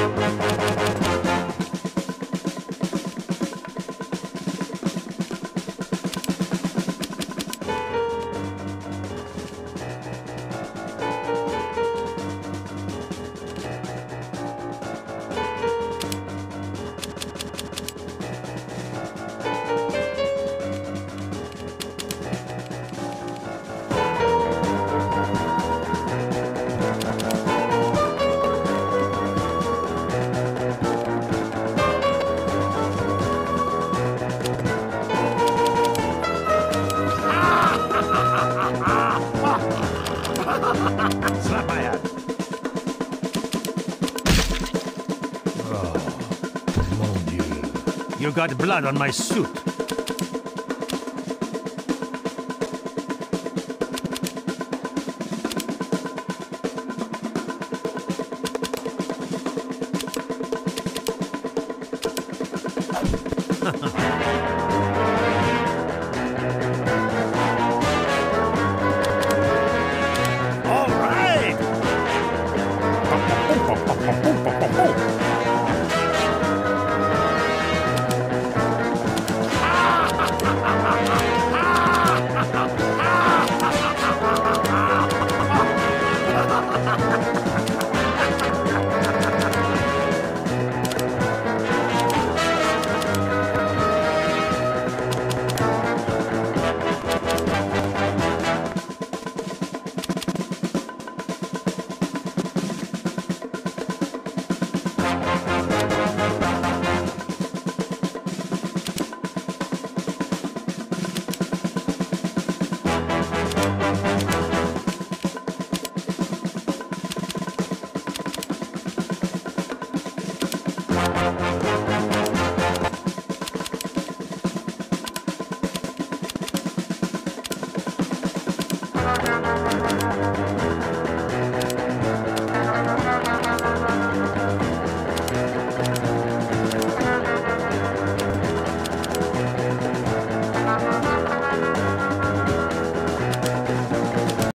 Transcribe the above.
Slap Mon Dieu. You got blood on my suit. All Thank